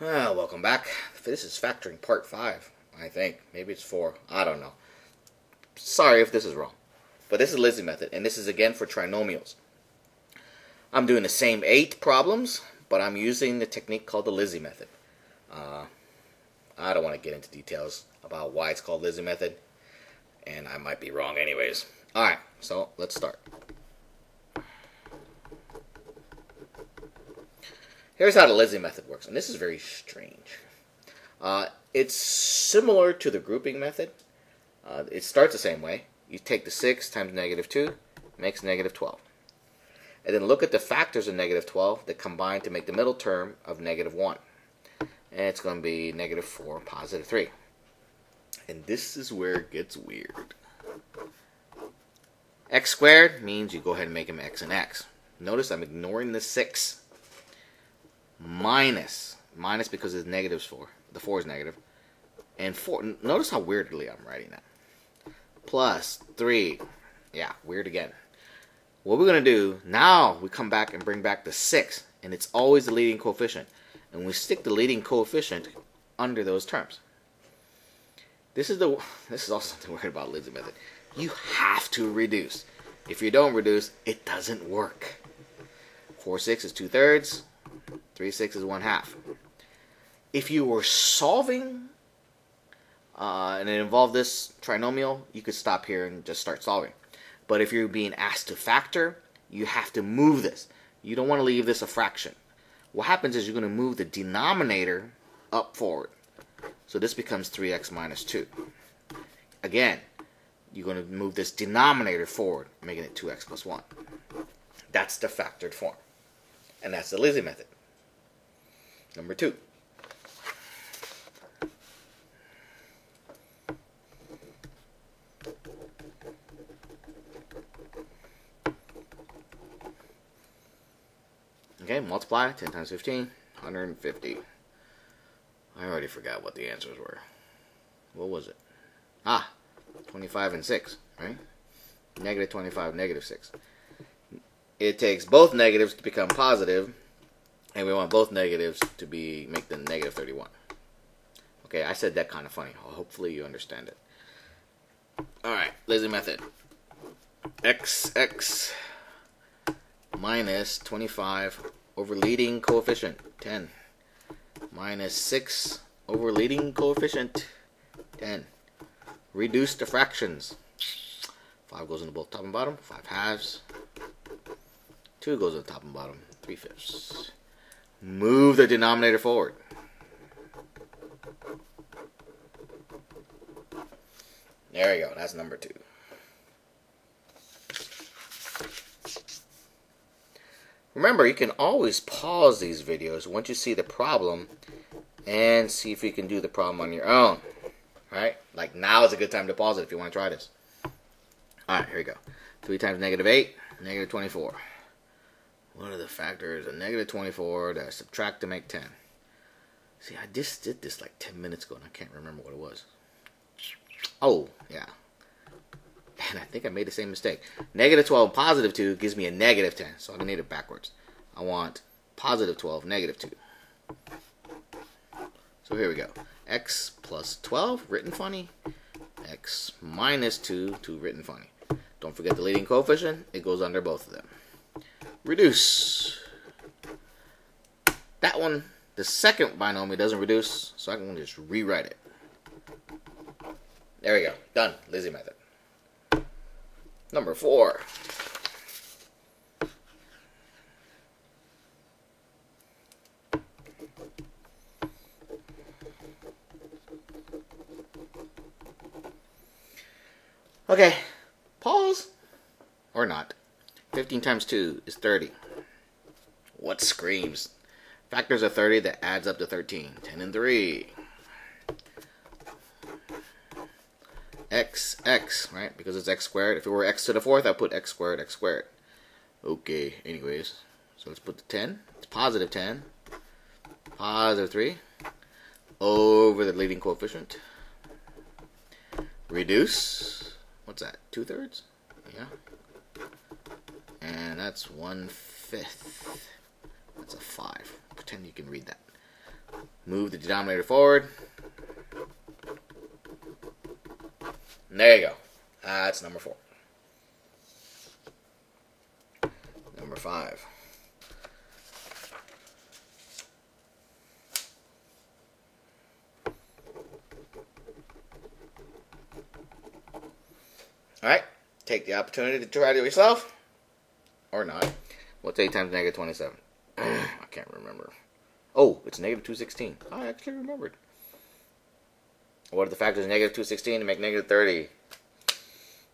Welcome back. This is factoring part five, I think. Maybe it's four. I don't know. Sorry if this is wrong. But this is Lizzie method, and this is again for trinomials. I'm doing the same eight problems, but I'm using the technique called the Lizzie method. Uh, I don't want to get into details about why it's called Lizzie method, and I might be wrong anyways. Alright, so let's start. Here's how the Lizzie method works, and this is very strange. Uh, it's similar to the grouping method. Uh, it starts the same way. You take the 6 times negative 2, makes negative 12. And then look at the factors of negative 12 that combine to make the middle term of negative 1. And it's going to be negative 4, positive 3. And this is where it gets weird. x squared means you go ahead and make them x and x. Notice I'm ignoring the 6 minus minus because it's negatives 4 the 4 is negative. and 4 notice how weirdly I'm writing that. Plus 3 yeah weird again. What we're going to do now we come back and bring back the 6 and it's always the leading coefficient. And we stick the leading coefficient under those terms. This is the this is also something weird about Lizzie method. You have to reduce. If you don't reduce it doesn't work. 4 6 is 2 thirds 3 6 is 1 half. If you were solving uh, and it involved this trinomial, you could stop here and just start solving. But if you're being asked to factor, you have to move this. You don't want to leave this a fraction. What happens is you're going to move the denominator up forward. So this becomes 3x minus 2. Again, you're going to move this denominator forward, making it 2x plus 1. That's the factored form. And that's the Lizzie method. Number two. Okay, multiply 10 times 15, 150. I already forgot what the answers were. What was it? Ah, 25 and 6, right? Negative 25, negative 6. It takes both negatives to become positive, and we want both negatives to be make them negative 31. Okay, I said that kind of funny. Hopefully you understand it. Alright, lazy method. x x minus 25 over leading coefficient 10 minus 6 over leading coefficient 10. Reduce the fractions. 5 goes into both top and bottom. 5 halves. 2 goes in the top and bottom. 3 fifths. Move the denominator forward. There we go. That's number two. Remember, you can always pause these videos once you see the problem and see if you can do the problem on your own. Right? Like now is a good time to pause it if you want to try this. Alright, here we go. 3 times negative 8, negative 24. What of the factors? A negative 24 that I subtract to make 10. See, I just did this like 10 minutes ago and I can't remember what it was. Oh, yeah. And I think I made the same mistake. Negative 12 positive 2 gives me a negative 10. So I need it backwards. I want positive 12, negative 2. So here we go. x plus 12, written funny. x minus 2, 2 written funny. Don't forget the leading coefficient. It goes under both of them reduce. That one, the second binomial doesn't reduce, so I can just rewrite it. There we go. Done. Lizzie method. Number four. Okay, pause or not. 15 times 2 is 30. What screams? Factors of 30 that adds up to 13. 10 and 3. x, x, right? Because it's x squared. If it were x to the fourth, I'd put x squared, x squared. Okay, anyways. So let's put the 10. It's positive 10. Positive 3. Over the leading coefficient. Reduce. What's that? Two thirds? Yeah and that's one fifth. That's a five. Pretend you can read that. Move the denominator forward. And there you go. That's number four. Number five. Alright, take the opportunity to try it yourself. Or not. What's 8 times negative 27? I can't remember. Oh, it's negative 216. I actually remembered. What are the factors of negative 216 to make negative 30?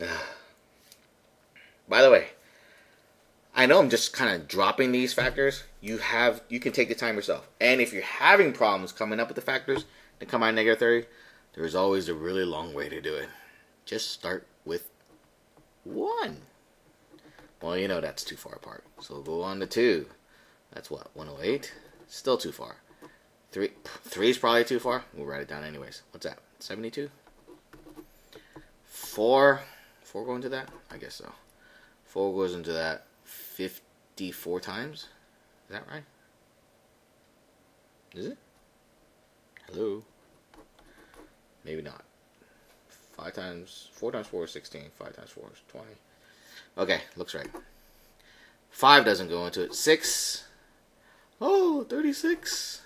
By the way, I know I'm just kind of dropping these factors. You have you can take the time yourself. And if you're having problems coming up with the factors to come out negative 30, there's always a really long way to do it. Just start with 1. Well, you know that's too far apart. So we'll go on to 2. That's what, 108? Still too far. 3 3 is probably too far. We'll write it down anyways. What's that? 72? 4 4 go into that? I guess so. 4 goes into that 54 times. Is that right? Is it? Hello? Maybe not. 5 times, 4 times 4 is 16. 5 times 4 is 20. Okay, looks right. 5 doesn't go into it. 6. Oh, 36.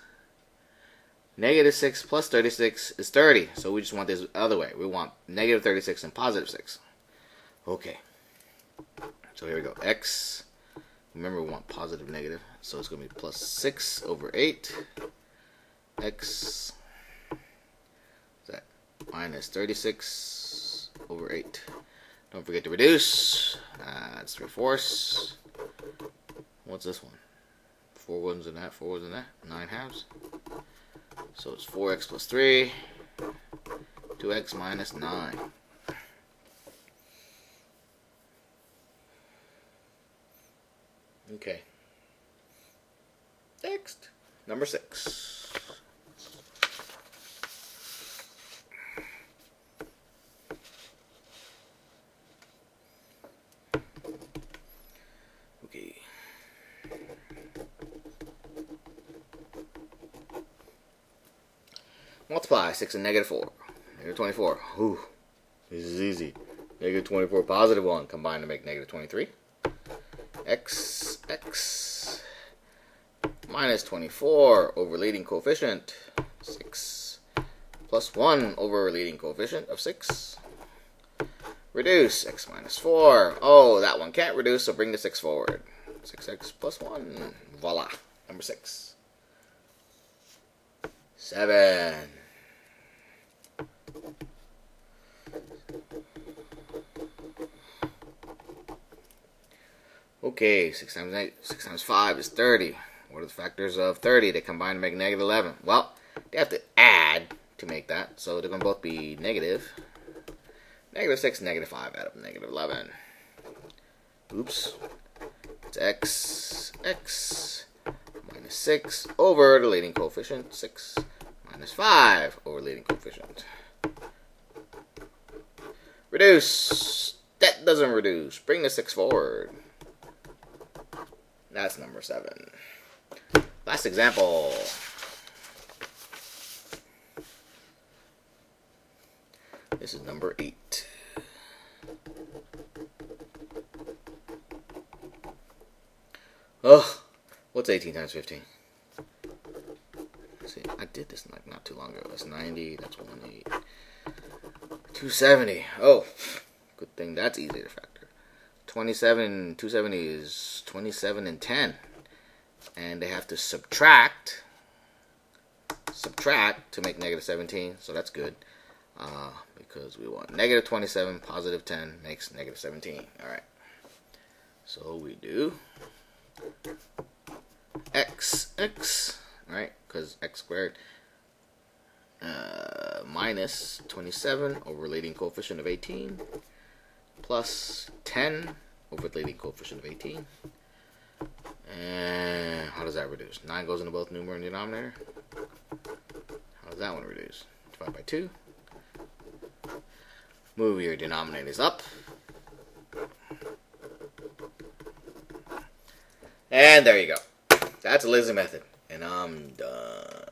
Negative 6 plus 36 is 30. So we just want this other way. We want negative 36 and positive 6. Okay. So here we go. X. Remember, we want positive, negative. So it's going to be plus 6 over 8. X. That? Minus 36 over 8. Don't forget to reduce. That's three fourths. What's this one? Four ones in that, four ones in that. Nine halves. So it's 4x plus 3. 2x minus 9. Okay. Next, number 6. Multiply 6 and negative 4. Negative 24. Ooh, this is easy. Negative 24, positive 1 combine to make negative 23 x x minus 24 over leading coefficient 6 plus 1 over leading coefficient of 6 reduce x minus 4 oh that one can't reduce so bring the 6 forward. 6x plus 1 voila. Number 6 7 Okay, 6 times 8, 6 times 5 is 30. What are the factors of 30? They combine to make negative 11. Well, they have to add to make that, so they're going to both be negative. Negative 6, negative 5 add up negative 11. Oops. It's x, x, minus 6 over the leading coefficient, 6 minus 5 over leading coefficient. Reduce. That doesn't reduce. Bring the 6 forward. That's number seven. Last example. This is number eight. Oh, what's 18 times 15? See, I did this like not too long ago. That's 90, that's 180. 270. Oh, good thing that's easy to factor. 27, 270 is 27 and 10. And they have to subtract, subtract to make negative 17. So that's good. Uh, because we want negative 27, positive 10 makes negative 17. All right. So we do x, x, right? Because x squared uh, minus 27 over leading coefficient of 18 plus 10 over leading coefficient of 18. And how does that reduce? 9 goes into both numerator and denominator. How does that one reduce? Divide by 2. Move your denominators up. And there you go. That's a lazy method. And I'm done.